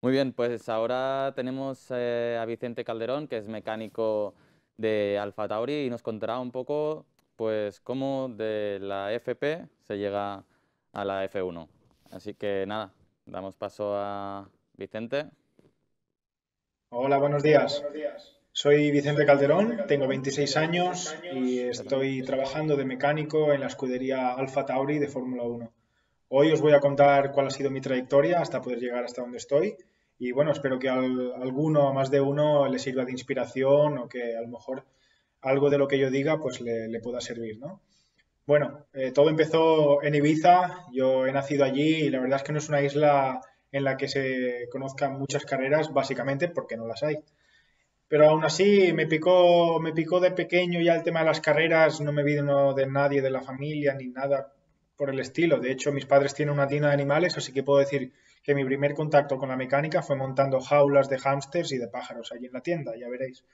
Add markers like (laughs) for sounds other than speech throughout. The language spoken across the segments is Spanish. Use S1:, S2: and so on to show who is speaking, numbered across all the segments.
S1: Muy bien, pues ahora tenemos eh, a Vicente Calderón, que es mecánico de Alfa Tauri y nos contará un poco pues cómo de la FP se llega a la F1. Así que nada, damos paso a Vicente.
S2: Hola, buenos días. Soy Vicente Calderón, tengo 26 años y estoy trabajando de mecánico en la escudería Alfa Tauri de Fórmula 1. Hoy os voy a contar cuál ha sido mi trayectoria hasta poder llegar hasta donde estoy y bueno, espero que a alguno, a más de uno, le sirva de inspiración o que a lo mejor algo de lo que yo diga pues le, pueda servir, ¿no? Bueno, eh, todo empezó en Ibiza, yo he nacido allí y la verdad es que no es una isla en la que se conozcan muchas carreras, básicamente porque no las hay. Pero aún así me picó, me picó de pequeño ya el tema de las carreras, no me vino de nadie de la familia ni nada por el estilo. De hecho, mis padres tienen una tienda de animales, así que puedo decir que mi primer contacto con la mecánica fue montando jaulas de hámsters y de pájaros allí en la tienda, ya veréis.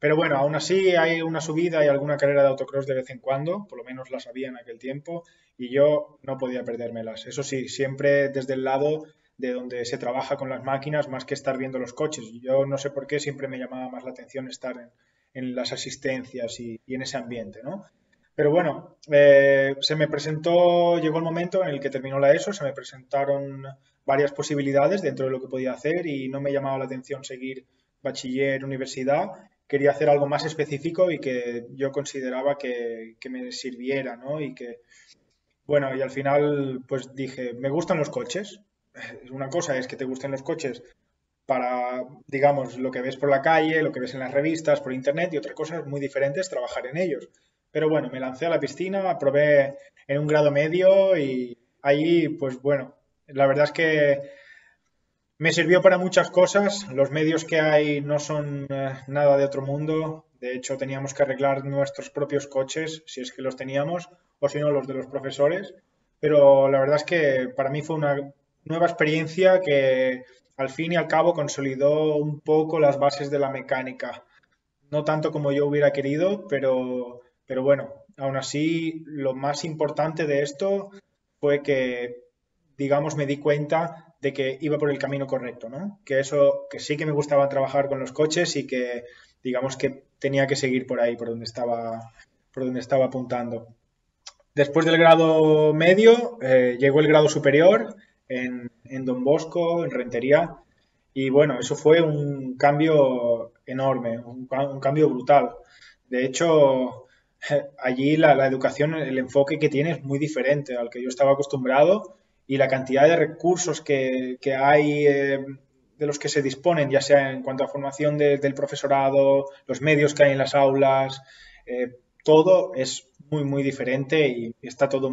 S2: Pero bueno, aún así hay una subida y alguna carrera de autocross de vez en cuando, por lo menos las había en aquel tiempo, y yo no podía perdérmelas. Eso sí, siempre desde el lado de donde se trabaja con las máquinas más que estar viendo los coches. Yo no sé por qué siempre me llamaba más la atención estar en, las asistencias y, y, en ese ambiente, ¿no? Pero bueno, eh, se me presentó, llegó el momento en el que terminó la ESO, se me presentaron varias posibilidades dentro de lo que podía hacer y no me llamaba la atención seguir bachiller, universidad. Quería hacer algo más específico y que yo consideraba que, que me sirviera, ¿no? Y que, bueno, y al final pues dije, me gustan los coches. (laughs) Una cosa es que te gusten los coches para, digamos, lo que ves por la calle, lo que ves en las revistas, por internet, y otra cosa es muy diferente es trabajar en ellos. Pero bueno, me lancé a la piscina, probé en un grado medio y ahí, pues bueno, la verdad es que me sirvió para muchas cosas. Los medios que hay no son eh, nada de otro mundo. De hecho, teníamos que arreglar nuestros propios coches, si es que los teníamos, o si no, los de los profesores. Pero la verdad es que para mí fue una nueva experiencia que al fin y al cabo consolidó un poco las bases de la mecánica. No tanto como yo hubiera querido, pero pero bueno, aún así, lo más importante de esto fue que, digamos, me di cuenta de que iba por el camino correcto, ¿no? Que eso, que sí que me gustaba trabajar con los coches y que, digamos, que tenía que seguir por ahí, por donde estaba, por donde estaba apuntando. Después del grado medio, eh, llegó el grado superior en, Don Bosco, en Rentería, y bueno, eso fue un cambio enorme, un cambio brutal. De hecho, (laughs) allí la, educación, el enfoque que tiene es muy diferente al que yo estaba acostumbrado y la cantidad de recursos que, hay eh, de los que se disponen, ya sea en cuanto a formación del profesorado, los medios que hay en las aulas, eh, todo es muy, muy diferente y está todo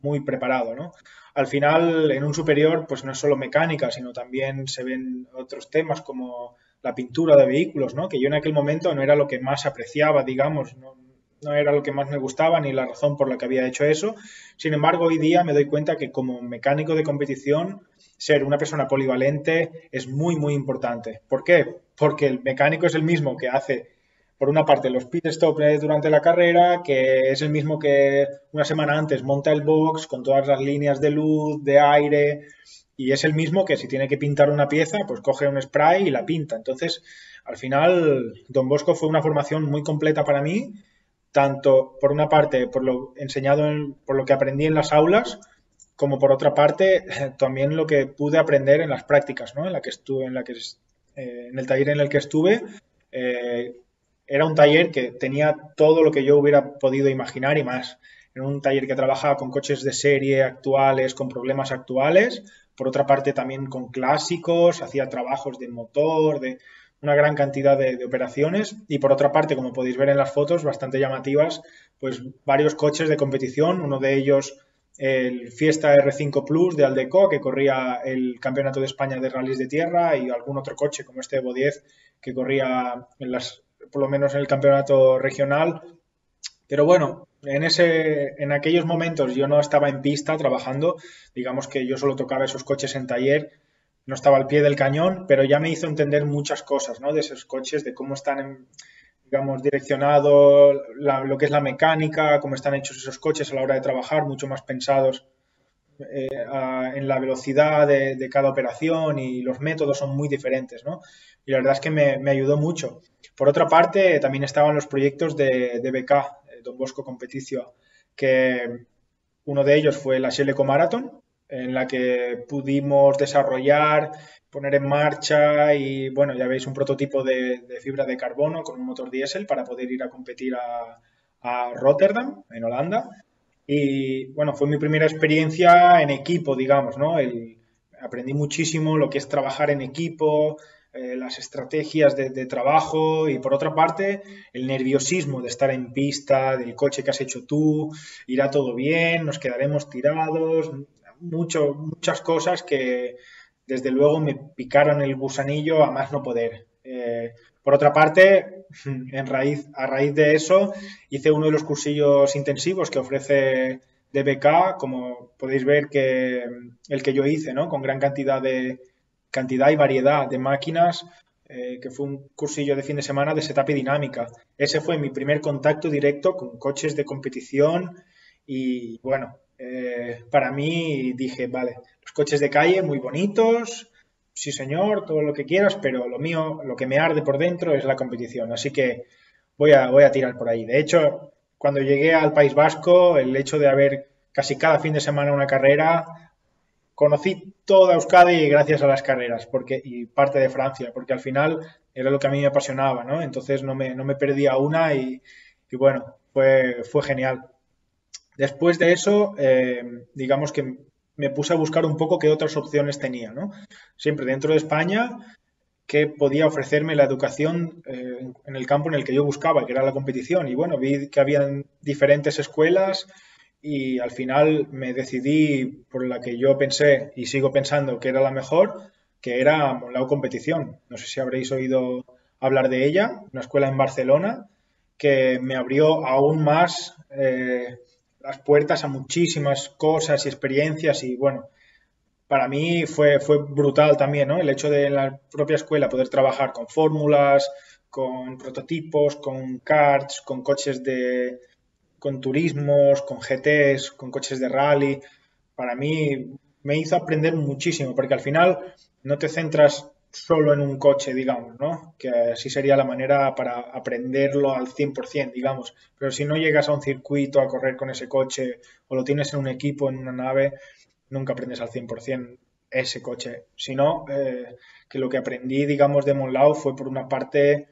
S2: muy preparado, ¿no? Al final, en un superior, pues no es solo mecánica, sino también se ven otros temas como la pintura de vehículos, ¿no? Que yo en aquel momento no era lo que más apreciaba, digamos. No era lo que más me gustaba ni la razón por la que había hecho eso. Sin embargo, hoy día me doy cuenta que como mecánico de competición, ser una persona polivalente es muy, muy importante. ¿Por qué? Porque el mecánico es el mismo que hace, por una parte, los pit stop durante la carrera, que es el mismo que una semana antes monta el box con todas las líneas de luz, de aire, y es el mismo que si tiene que pintar una pieza, pues coge un spray y la pinta. Entonces, al final, Don Bosco fue una formación muy completa para mí tanto por una parte por lo enseñado, por lo que aprendí en las aulas, como por otra parte también lo que pude aprender en las prácticas, ¿no? En la que estuve, en la que eh, en el taller en el que estuve, eh, era un taller que tenía todo lo que yo hubiera podido imaginar y más. Era un taller que trabajaba con coches de serie actuales, con problemas actuales. Por otra parte, también con clásicos, hacía trabajos de motor, de una gran cantidad de, operaciones y por otra parte, como podéis ver en las fotos, bastante llamativas, pues varios coches de competición, uno de ellos el Fiesta R5 Plus de Aldeco, que corría el Campeonato de España de Rallys de Tierra, y algún otro coche como este Evo 10, que corría por lo menos en el campeonato regional. Pero bueno, en, ese, en aquellos momentos yo no estaba en pista trabajando, digamos que yo solo tocaba esos coches en taller no estaba al pie del cañón, pero ya me hizo entender muchas cosas, ¿no? De esos coches, de cómo están, digamos, direccionados, lo que es la mecánica, cómo están hechos esos coches a la hora de trabajar, mucho más pensados eh, en la velocidad de, cada operación y los métodos son muy diferentes, ¿no? Y la verdad es que me, ayudó mucho. Por otra parte, también estaban los proyectos de, de BK, Don Bosco Competicio, que uno de ellos fue la Sheleco Marathon, en la que pudimos desarrollar, poner en marcha y, bueno, ya veis, un prototipo de, fibra de carbono con un motor diésel para poder ir a competir a, Rotterdam, en Holanda. Y, bueno, fue mi primera experiencia en equipo, digamos, ¿no? aprendí muchísimo lo que es trabajar en equipo, eh, las estrategias de, trabajo y por otra parte el nerviosismo de estar en pista, del coche que has hecho tú, irá todo bien, nos quedaremos tirados, muchas cosas que desde luego me picaron el gusanillo a más no poder. Eh, por otra parte, (laughs) en raíz, a raíz de eso, hice uno de los cursillos intensivos que ofrece DBK, como podéis ver que el que yo hice, ¿no? Con gran cantidad de, cantidad y variedad de máquinas, eh, que fue un cursillo de fin de semana de setup y dinámica. Ese fue mi primer contacto directo con coches de competición y bueno, eh, para mí dije, vale, los coches de calle muy bonitos, sí señor, todo lo que quieras, pero lo mío, lo que me arde por dentro es la competición, así que voy a, tirar por ahí. De hecho, cuando llegué al País Vasco, el hecho de haber casi cada fin de semana una carrera conocí toda Euskadi gracias a las carreras porque, y parte de Francia, porque al final era lo que a mí me apasionaba, ¿no? Entonces no me, no me perdía una y, bueno, fue genial. Después de eso, eh, digamos que me puse a buscar un poco qué otras opciones tenía, ¿no? Siempre dentro de España, qué podía ofrecerme la educación eh, en el campo en el que yo buscaba, que era la competición. Y bueno, vi que habían diferentes escuelas, y al final me decidí por la que yo pensé y sigo pensando que era la mejor, que era Monlau Competición. No sé si habréis oído hablar de ella, una escuela en Barcelona que me abrió aún más eh, las puertas a muchísimas cosas y experiencias y bueno, para mí fue, fue brutal también. El hecho de en la propia escuela poder trabajar con fórmulas, con prototipos, con karts, con coches de, con turismos, con GTs, con coches de rally, para mí me hizo aprender muchísimo, porque al final no te centras solo en un coche, digamos, ¿no? Que así sería la manera para aprenderlo al 100%, digamos. Pero si no llegas a un circuito a correr con ese coche o lo tienes en un equipo, en una nave, nunca aprendes al 100% ese coche. Sino eh, que lo que aprendí, digamos, de Monlau fue por una parte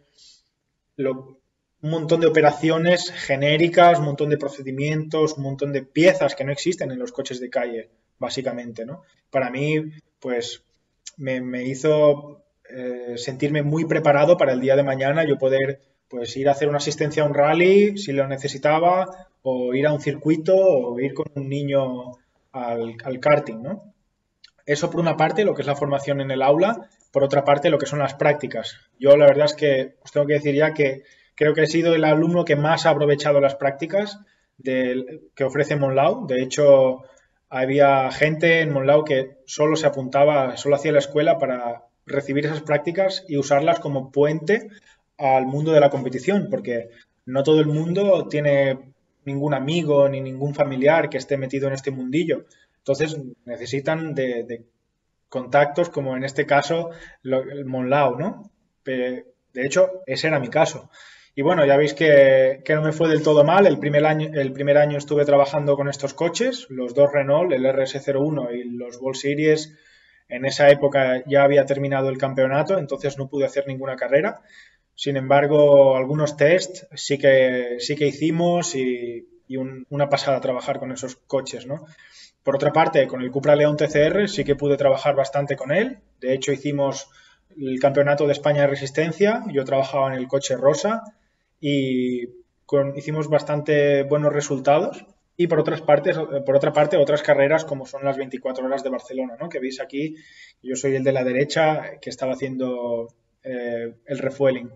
S2: un montón de operaciones genéricas, un montón de procedimientos, un montón de piezas que no existen en los coches de calle, básicamente, ¿no? Para mí, pues, me, hizo eh, sentirme muy preparado para el día de mañana, yo poder, pues, ir a hacer una asistencia a un rally si lo necesitaba, o ir a un circuito, o ir con un niño al, al karting, ¿no? Eso por una parte, lo que es la formación en el aula, por otra parte, lo que son las prácticas. Yo la verdad es que os tengo que decir ya que creo que he sido el alumno que más ha aprovechado las prácticas que ofrece Monlau. De hecho, había gente en Monlau que solo se apuntaba, solo hacía la escuela para recibir esas prácticas y usarlas como puente al mundo de la competición, porque no todo el mundo tiene ningún amigo ni ningún familiar que esté metido en este mundillo. Entonces necesitan de, contactos como en este caso el Monlau, ¿no? de hecho, ese era mi caso. Y bueno, ya veis que, no me fue del todo mal. El primer, año, el primer año estuve trabajando con estos coches, los dos Renault, el RS01 y los World Series. En esa época ya había terminado el campeonato, entonces no pude hacer ninguna carrera. Sin embargo, algunos test sí que, sí que hicimos y, una pasada trabajar con esos coches, ¿no? Por otra parte, con el Cupra León TCR sí que pude trabajar bastante con él. De hecho, hicimos el Campeonato de España de Resistencia. Yo trabajaba en el coche rosa y hicimos bastante buenos resultados. Y por otras partes, por otra parte, otras carreras como son las 24 horas de Barcelona, ¿no? Que veis aquí, yo soy el de la derecha que estaba haciendo eh, el refueling.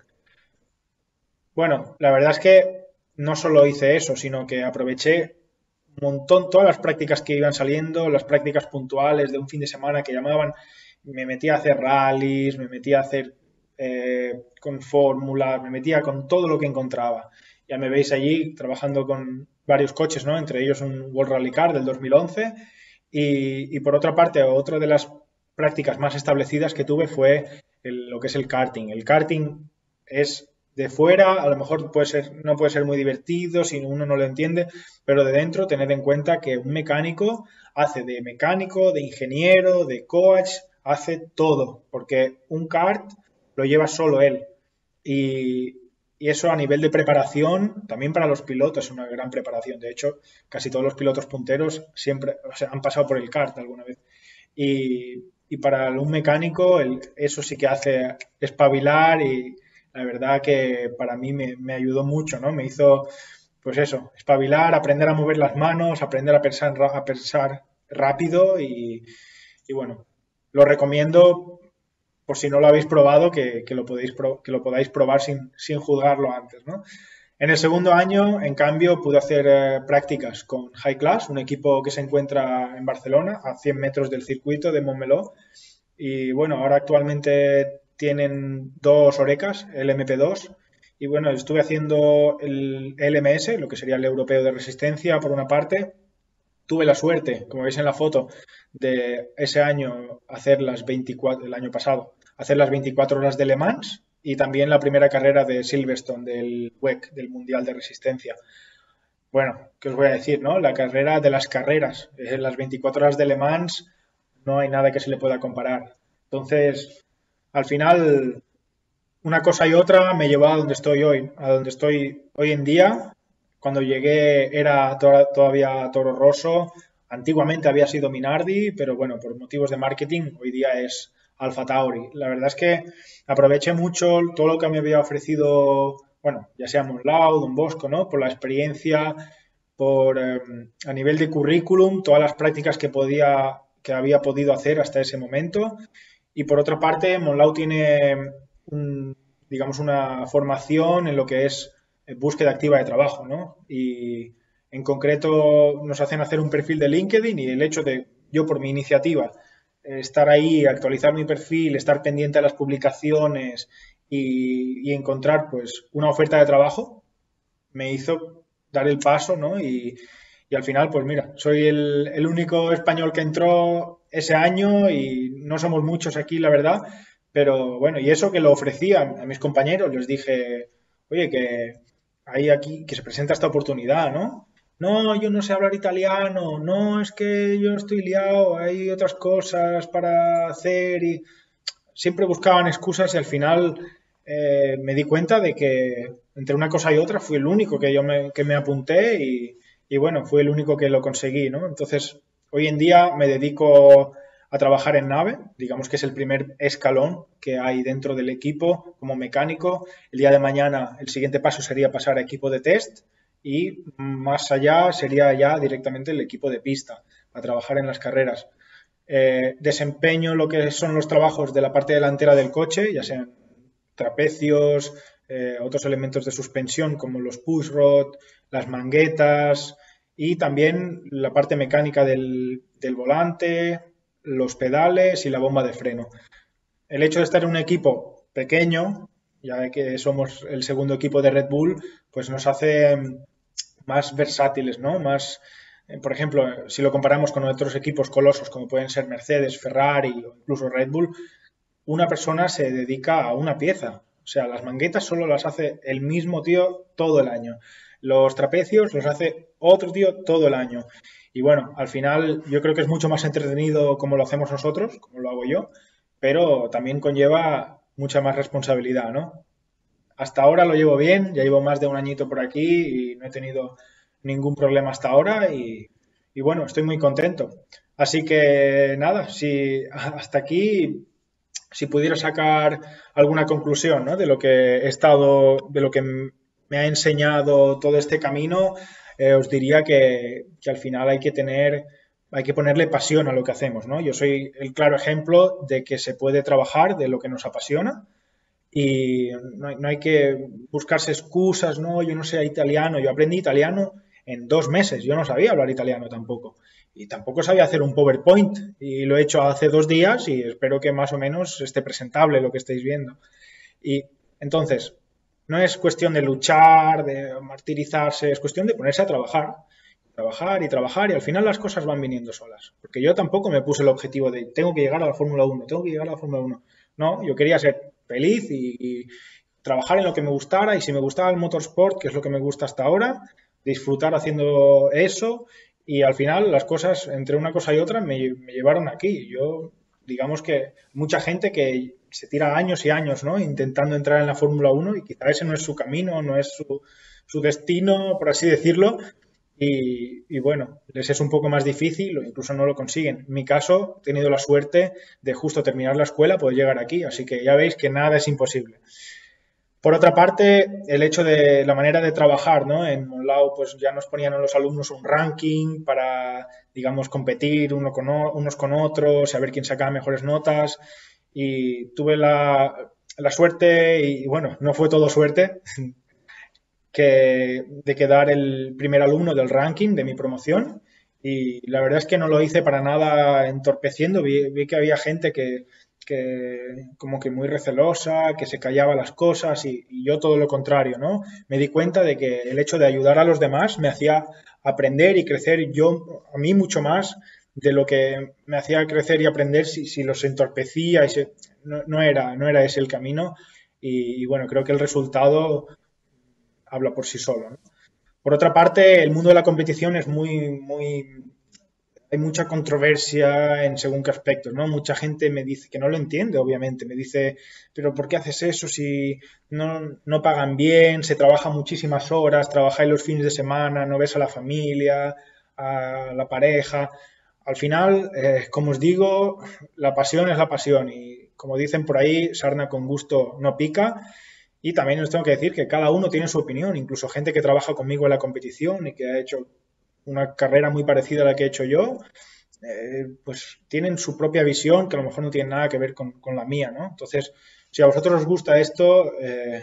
S2: Bueno, la verdad es que no solo hice eso, sino que aproveché un montón todas las prácticas que iban saliendo, las prácticas puntuales de un fin de semana que llamaban, me metí a hacer rallies, me metí a hacer eh, con fórmulas, me metía con todo lo que encontraba. Ya me veis allí trabajando con varios coches, ¿no? Entre ellos un World Rally Car del 2011 Y, por otra parte, otra de las prácticas más establecidas que tuve fue lo que es el karting. El karting es de fuera, a lo mejor no puede ser muy divertido si uno no lo entiende, pero de dentro tened en cuenta que un mecánico hace de mecánico, de ingeniero, de coach, hace todo, porque un kart lo lleva solo él. Y, eso a nivel de preparación, también para los pilotos es una gran preparación. De hecho, casi todos los pilotos punteros siempre han pasado por el kart alguna vez. Y, para un mecánico eso sí que hace espabilar y, la verdad que para mí me, ayudó mucho, ¿no? Me hizo, pues eso, espabilar, aprender a mover las manos, aprender a pensar, a pensar rápido y, bueno, lo recomiendo por si no lo habéis probado, que, lo, podéis que lo podáis probar sin, sin juzgarlo antes, ¿no? En el segundo año, en cambio, pude hacer eh, prácticas con High Class, un equipo que se encuentra en Barcelona, a 100 metros del circuito de Montmeló. Y bueno, ahora actualmente tienen dos orecas, el MP2, y bueno, estuve haciendo el LMS, lo que sería el Europeo de Resistencia, por una parte. Tuve la suerte, como veis en la foto, de ese año hacer las 24, el año pasado, hacer las 24 horas de Le Mans y también la primera carrera de Silverstone, del WEC, del Mundial de Resistencia. Bueno, ¿qué os voy a decir, no? La carrera de las carreras. En las 24 horas de Le Mans no hay nada que se le pueda comparar. Entonces, al final, una cosa y otra me llevó a donde estoy hoy, a donde estoy hoy en día. Cuando llegué era todavía Toro Rosso, antiguamente había sido Minardi, pero bueno, por motivos de marketing, hoy día es Alfa Tauri. La verdad es que aproveché mucho todo lo que me había ofrecido, bueno, ya sea Monlau, Don Bosco, ¿no? Por la experiencia, por em, a nivel de currículum, todas las prácticas que podía, que había podido hacer hasta ese momento y por otra parte, Monlau tiene, digamos, una formación en lo que es eh, búsqueda activa de trabajo, ¿no? Y en concreto nos hacen hacer un perfil de LinkedIn y el hecho de yo por mi iniciativa eh, estar ahí, actualizar mi perfil, estar pendiente de las publicaciones y, encontrar pues una oferta de trabajo, me hizo dar el paso, ¿no? Y, al final, pues mira, soy el, el único español que entró ese año y no somos muchos aquí, la verdad, pero bueno, y eso que lo ofrecían a mis compañeros, les dije, oye, que hay aquí, que se presenta esta oportunidad, ¿no? No, yo no sé hablar italiano, no, es que yo estoy liado, hay otras cosas para hacer y siempre buscaban excusas y al final eh, me di cuenta de que entre una cosa y otra fui el único que yo me, que me apunté y, y bueno, fui el único que lo conseguí, ¿no? Entonces, Hoy en día me dedico a trabajar en nave, digamos que es el primer escalón que hay dentro del equipo como mecánico. El día de mañana el siguiente paso sería pasar a equipo de test y más allá sería ya directamente el equipo de pista, a trabajar en las carreras. Eh, desempeño lo que son los trabajos de la parte delantera del coche, ya sean trapecios, eh, otros elementos de suspensión como los push rod, las manguetas, y también la parte mecánica del, volante, los pedales y la bomba de freno. El hecho de estar en un equipo pequeño, ya que somos el segundo equipo de Red Bull, pues nos hace más versátiles, ¿no? Más, eh, por ejemplo, si lo comparamos con otros equipos colosos como pueden ser Mercedes, Ferrari o incluso Red Bull, una persona se dedica a una pieza. O sea, las manguetas solo las hace el mismo tío todo el año. Los trapecios los hace otro tío todo el año. Y bueno, al final yo creo que es mucho más entretenido como lo hacemos nosotros, como lo hago yo, pero también conlleva mucha más responsabilidad, ¿no? Hasta ahora lo llevo bien, ya llevo más de un añito por aquí y no he tenido ningún problema hasta ahora y, bueno, estoy muy contento. Así que nada, si hasta aquí, si pudiera sacar alguna conclusión de lo que he estado, de lo que me ha enseñado todo este camino, eh, os diría que, al final hay que tener, hay que ponerle pasión a lo que hacemos, ¿no? Yo soy el claro ejemplo de que se puede trabajar de lo que nos apasiona y no hay, que buscarse excusas, no, yo no sé italiano, yo aprendí italiano en dos meses, yo no sabía hablar italiano tampoco y tampoco sabía hacer un PowerPoint y lo he hecho hace dos días y espero que más o menos esté presentable lo que estáis viendo. Y entonces, no es cuestión de luchar, de martirizarse, es cuestión de ponerse a trabajar. trabajar y trabajar y al final las cosas van viniendo solas. Porque yo tampoco me puse el objetivo de tengo que llegar a la Fórmula 1, tengo que llegar a la Fórmula 1. No, yo quería ser feliz y, trabajar en lo que me gustara y si me gustaba el motorsport, que es lo que me gusta hasta ahora, disfrutar haciendo eso y al final las cosas entre una cosa y otra me, llevaron aquí. Yo digamos que mucha gente que se tira años y años ¿no? intentando entrar en la Fórmula 1 y quizá ese no es su camino, no es su, su destino, por así decirlo, y, bueno, les es un poco más difícil o incluso no lo consiguen. En mi caso, he tenido la suerte de justo terminar la escuela, poder llegar aquí, así que ya veis que nada es imposible. Por otra parte, el hecho de la manera de trabajar, ¿no? En lado, pues ya nos ponían a los alumnos un ranking para, digamos, competir uno con, unos con otros, saber quién sacaba mejores notas. Y tuve la, la suerte, y bueno, no fue todo suerte, (laughs) de quedar el primer alumno del ranking de mi promoción. Y la verdad es que no lo hice para nada entorpeciendo. Vi, que había gente que, que, como que muy recelosa, que se callaba las cosas y, yo todo lo contrario, ¿no? Me di cuenta de que el hecho de ayudar a los demás me hacía aprender y crecer yo, a mí mucho más de lo que me hacía crecer y aprender si, si los entorpecía y no, era, no era ese el camino. Y, bueno, creo que el resultado habla por sí solo. Por otra parte, el mundo de la competición es muy, muy, hay mucha controversia en según qué aspectos, ¿no? Mucha gente me dice que no lo entiende, obviamente, me dice, pero ¿por qué haces eso si no, no pagan bien, se trabaja muchísimas horas, trabajáis los fines de semana, no ves a la familia, a la pareja? Al final, eh, como os digo, la pasión es la pasión y como dicen por ahí, sarna con gusto no pica y también os tengo que decir que cada uno tiene su opinión, incluso gente que trabaja conmigo en la competición y que ha hecho una carrera muy parecida a la que he hecho yo, eh, pues tienen su propia visión que a lo mejor no tiene nada que ver con, la mía, ¿no? Entonces, si a vosotros os gusta esto, eh,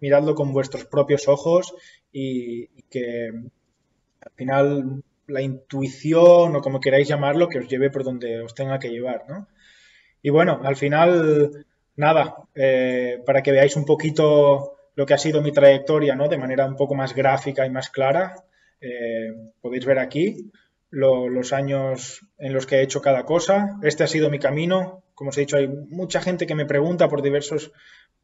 S2: miradlo con vuestros propios ojos y, y, que al final la intuición o como queráis llamarlo, que os lleve por donde os tenga que llevar, ¿no? Y bueno, al final nada, eh, para que veáis un poquito lo que ha sido mi trayectoria, ¿no? De manera un poco más gráfica y más clara, eh, podéis ver aquí los años en los que he hecho cada cosa. Este ha sido mi camino. Como os he dicho, hay mucha gente que me pregunta por diversos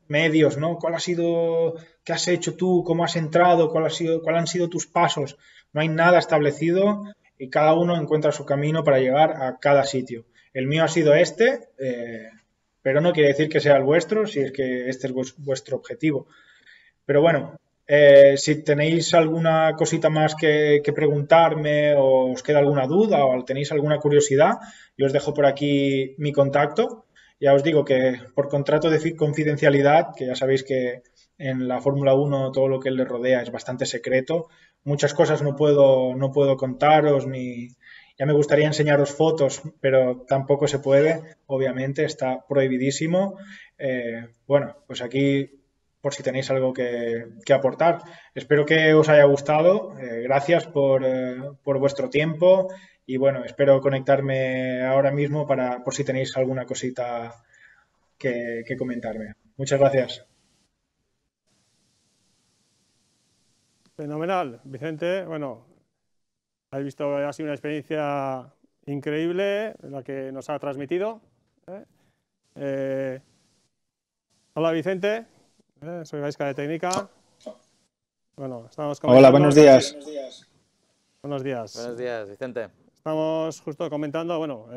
S2: medios, ¿no? ¿Cuál ha sido, qué has hecho tú, cómo has entrado, cuál ha sido, cuál han sido tus pasos? No hay nada establecido y cada uno encuentra su camino para llegar a cada sitio. El mío ha sido este. Eh, pero no quiere decir que sea el vuestro si es que este es vuestro objetivo. Pero bueno, eh, si tenéis alguna cosita más que, preguntarme o os queda alguna duda o tenéis alguna curiosidad, yo os dejo por aquí mi contacto. Ya os digo que por contrato de confidencialidad, que ya sabéis que en la Fórmula 1 todo lo que le rodea es bastante secreto, muchas cosas no puedo, no puedo contaros ni, ya me gustaría enseñaros fotos, pero tampoco se puede, obviamente, está prohibidísimo. Eh, bueno, pues aquí por si tenéis algo que, aportar. Espero que os haya gustado. Eh, gracias eh, por, vuestro tiempo y bueno, espero conectarme ahora mismo para por si tenéis alguna cosita que, que comentarme. Muchas gracias.
S3: Fenomenal, Vicente. Bueno, Habéis visto, ha sido una experiencia increíble la que nos ha transmitido. ¿eh? Eh, hola Vicente, ¿eh? soy Gaisca de Técnica.
S2: Bueno, estamos Hola, buenos días.
S3: Buenos días.
S1: Buenos días, Vicente.
S3: Estamos justo comentando, bueno,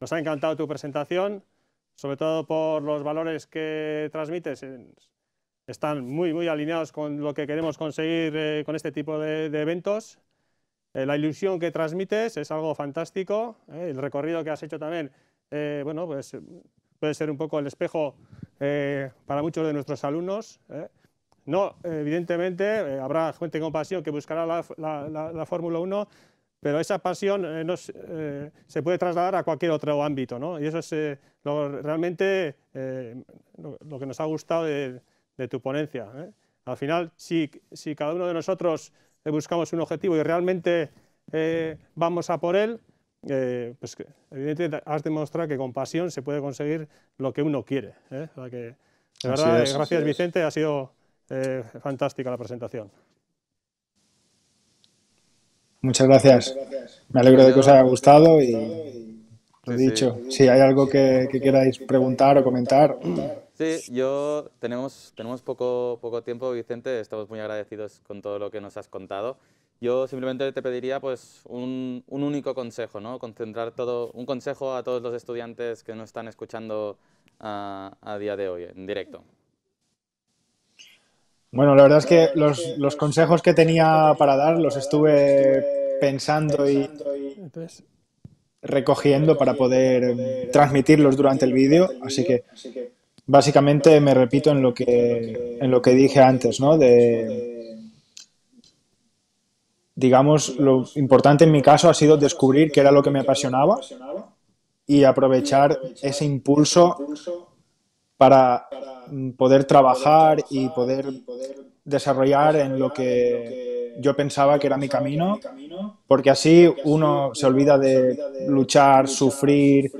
S3: nos ha encantado tu presentación, sobre todo por los valores que transmites. Están muy, muy alineados con lo que queremos conseguir con este tipo de eventos. Eh, la ilusión que transmites es algo fantástico. ¿eh? el recorrido que has hecho también, eh, bueno, pues puede ser un poco el espejo para muchos de nuestros alumnos. No, evidentemente, habrá gente con pasión que buscará la, Fórmula 1, pero esa pasión se puede trasladar a cualquier otro ámbito, ¿no? Y eso es realmente lo, que nos ha gustado de, tu ponencia. Al final, si, si cada uno de nosotros buscamos un objetivo y realmente eh, vamos a por él, eh, pues evidentemente has demostrado que con pasión se puede conseguir lo que uno quiere. ¿eh? que, de verdad, gracias Vicente, ha sido fantástica la presentación.
S2: Muchas gracias. Me alegro de que os haya gustado y lo dicho. Si hay algo que, queráis preguntar o comentar.
S1: Sí, yo tenemos, tenemos poco, poco tiempo, Vicente. Estamos muy agradecidos con todo lo que nos has contado. Yo simplemente te pediría pues un, un, único consejo, ¿no? Concentrar todo, un consejo a todos los estudiantes que nos están escuchando a, a día de hoy, en directo.
S2: Bueno, la verdad es que los, los consejos que tenía para dar los estuve pensando y recogiendo para poder transmitirlos durante el vídeo, así que básicamente me repito en lo que, en lo que dije antes, ¿no? Digamos, lo importante en mi caso ha sido descubrir qué era lo que me apasionaba y aprovechar ese impulso para poder trabajar y poder desarrollar en lo que yo pensaba que era mi camino, porque así uno se olvida de luchar, sufrir,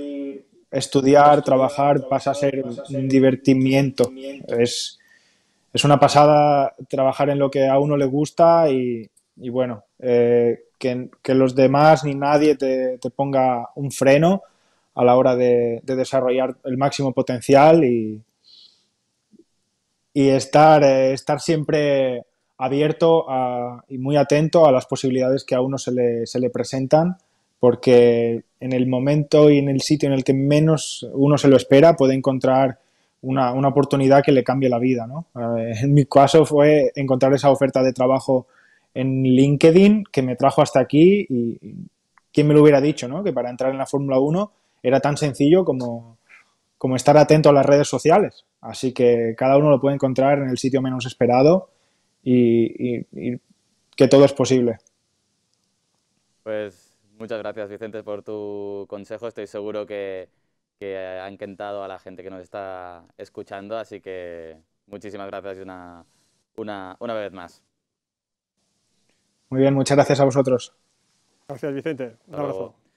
S2: estudiar, trabajar, pasa a ser un divertimiento. Es, es una pasada trabajar en lo que a uno le gusta y, y bueno, eh, que, los demás ni nadie te, ponga un freno a la hora de, desarrollar el máximo potencial y, y estar, eh, estar siempre abierto y muy atento a las posibilidades que a uno se le, se le presentan, porque en el momento y en el sitio en el que menos uno se lo espera puede encontrar una, una oportunidad que le cambie la vida. ¿no? Eh, en mi caso fue encontrar esa oferta de trabajo en LinkedIn que me trajo hasta aquí y quién me lo hubiera dicho, ¿no? Que para entrar en la Fórmula 1 era tan sencillo como, como estar atento a las redes sociales. Así que cada uno lo puede encontrar en el sitio menos esperado y, que todo es posible.
S1: Pues muchas gracias Vicente por tu consejo. Estoy seguro que, que ha encantado a la gente que nos está escuchando. Así que muchísimas gracias una, una, una vez más.
S2: Muy bien, muchas gracias a vosotros.
S3: Gracias, Vicente. Un abrazo.